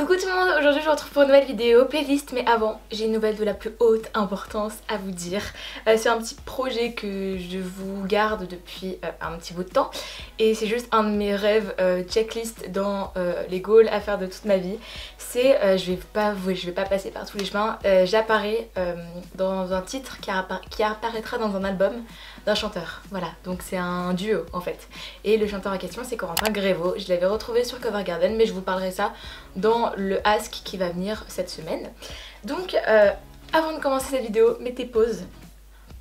Coucou tout le monde, aujourd'hui je vous retrouve pour une nouvelle vidéo playlist mais avant j'ai une nouvelle de la plus haute importance à vous dire. Euh, C'est un petit projet que je vous garde depuis euh, un petit bout de temps et c'est juste un de mes rêves euh, checklist dans les goals à faire de toute ma vie. C'est, je vais pas je vais pas passer par tous les chemins, j'apparais dans un titre qui apparaîtra dans un album d'un chanteur. Voilà, donc c'est un duo en fait. Et le chanteur en question c'est Corentin Grévaux. Je l'avais retrouvé sur Cover Garden mais je vous parlerai ça dans le Ask qui va venir cette semaine. Donc euh, avant de commencer cette vidéo, mettez pause,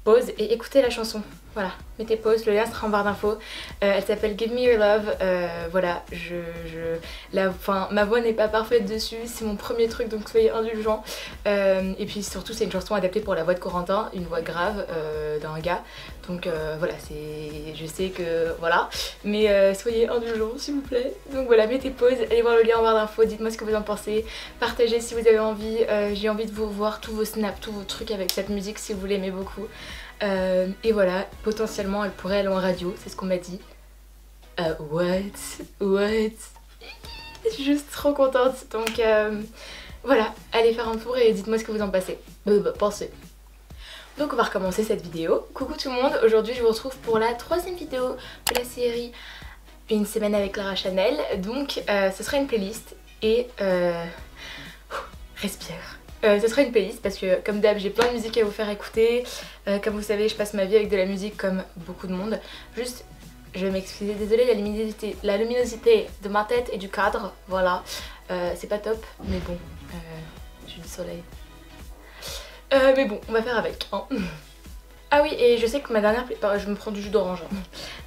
pause et écoutez la chanson. Voilà, mettez pause, le lien sera en barre d'infos. Euh, elle s'appelle Give Me Your Love. Euh, voilà, je, je la, ma voix n'est pas parfaite dessus, c'est mon premier truc donc soyez indulgents. Euh, et puis surtout, c'est une chanson adaptée pour la voix de Corentin, une voix grave d'un gars. Donc voilà, c'est, je sais que voilà, mais soyez indulgents s'il vous plaît. Donc voilà, mettez pause, allez voir le lien en barre d'infos, dites-moi ce que vous en pensez, partagez si vous avez envie. J'ai envie de vous voir tous vos snaps, tous vos trucs avec cette musique si vous l'aimez beaucoup. Euh, et voilà, potentiellement elle pourrait aller en radio, c'est ce qu'on m'a dit. Euh, what? What? Juste trop contente. Donc euh, voilà, allez faire un tour et dites-moi ce que vous en passez. bah, pensez. Donc on va recommencer cette vidéo. Coucou tout le monde, aujourd'hui je vous retrouve pour la troisième vidéo de la série Une semaine avec Clara Chanel. Donc ce sera une playlist et... respire. Euh, ce sera une playlist parce que comme d'hab j'ai plein de musique à vous faire écouter. Euh, comme vous savez je passe ma vie avec de la musique comme beaucoup de monde. Juste je vais m'excuser, désolée la luminosité, de ma tête et du cadre, voilà. Euh, c'est pas top mais bon, j'ai du soleil. mais bon on va faire avec. Hein. Ah oui, et je sais que ma dernière... Je me prends du jus d'orange.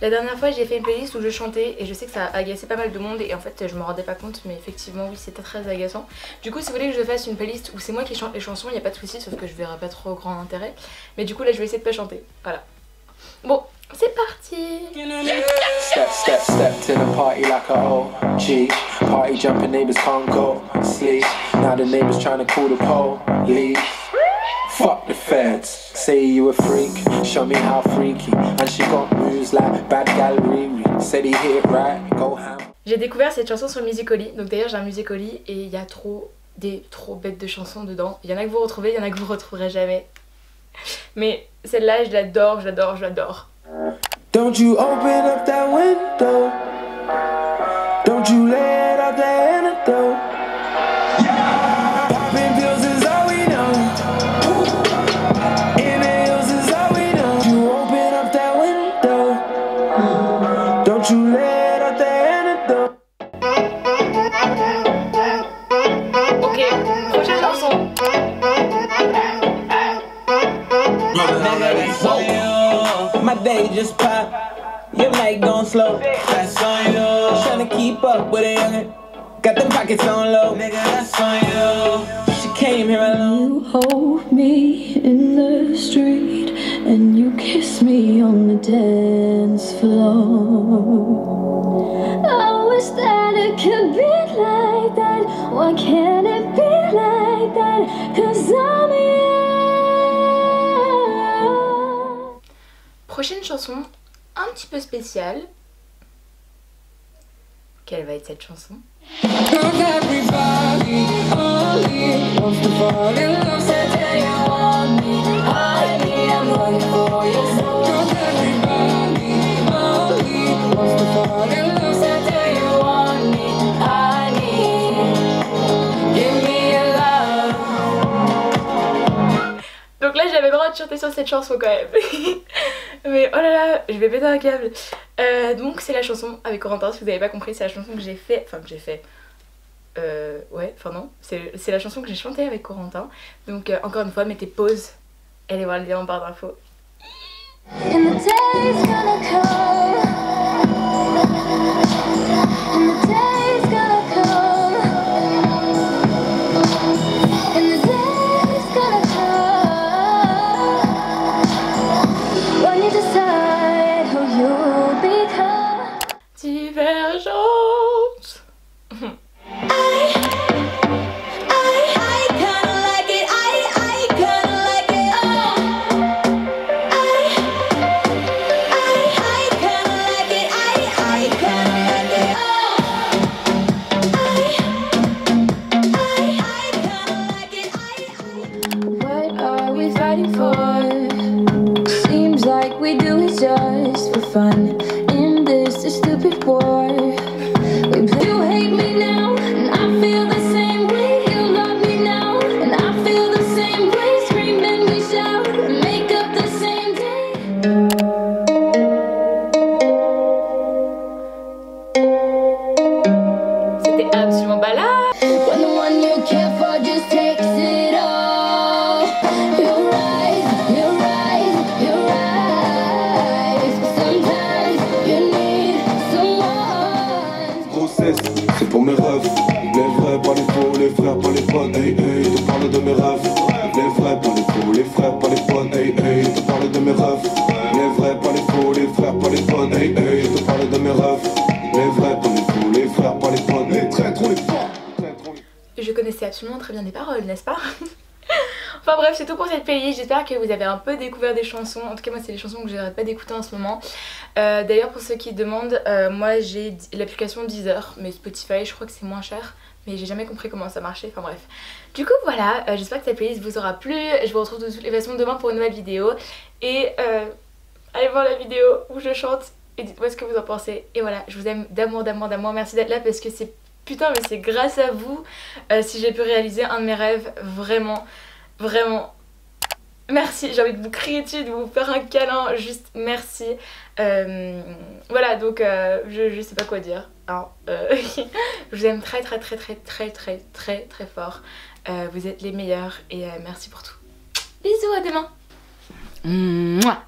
La dernière fois, j'ai fait une playlist où je chantais et je sais que ça a agacé pas mal de monde et en fait, je me rendais pas compte, mais effectivement, oui, c'était très agaçant. Du coup, si vous voulez que je fasse une playlist où c'est moi qui chante les chansons, il n'y a pas de souci, sauf que je verrai pas trop grand intérêt. Mais du coup, là, je vais essayer de pas chanter. Voilà. Bon, c'est parti Step, step, party like a Party jumping neighbors can't go sleep Now the neighbors trying to call the police Fuck the feds. Say you a freak, show me how freaky. And she got moves like bad gal Riri. Said he hit right, go ham. J'ai découvert cette chanson sur Musically. Donc d'ailleurs j'ai un Musically et il y a trop des trop bêtes de chansons dedans. Il y en a que vous retrouvez, il y en a que vous retrouverez jamais. Mais celle-là, je l'adore, je l'adore, je l'adore. Don't you open up that window. Don't you let out that antidote. Just pop. Your mic going slow. That's on you. Trying to keep up with a youngin'. Got them pockets on low. Nigga, that's on you. She came here alone. You hold me in the street and you kiss me on the dance floor. Peu spéciale. Quelle va être cette chanson? j'avais le droit de chanter sur cette chanson quand même. Mais oh là là, je vais péter un câble. Euh, donc c'est la chanson avec Corentin, si vous n'avez pas compris, c'est la chanson que j'ai fait, enfin que j'ai fait. Euh, ouais, enfin non, c'est la chanson que j'ai chantée avec Corentin. Donc euh, encore une fois, mettez pause, allez voir le lien en barre d'infos. And the absolument très bien les paroles, n'est-ce pas? Enfin bref, c'est tout pour cette playlist. J'espère que vous avez un peu découvert des chansons. En tout cas, moi, c'est les chansons que j'arrête pas d'écouter en ce moment. Euh, D'ailleurs, pour ceux qui demandent, euh, moi j'ai l'application Deezer, mais Spotify, je crois que c'est moins cher. Mais j'ai jamais compris comment ça marchait. Enfin bref. Du coup, voilà. Euh, J'espère que cette playlist vous aura plu. Je vous retrouve de toutes les façons demain pour une nouvelle vidéo. Et allez voir la vidéo où je chante et dites-moi ce que vous en pensez. Et voilà, je vous aime d'amour, d'amour, d'amour. Merci d'être là parce que c'est putain, mais c'est grâce à vous euh, si j'ai pu réaliser un de mes rêves. Vraiment, vraiment. Merci, j'ai envie de vous crier dessus, de vous faire un câlin, juste merci. Euh, voilà, donc euh, je, je sais pas quoi dire. hein. Je vous aime très très très très très très très très fort. Vous êtes les meilleurs et merci pour tout. Bisous, à demain. Mouah.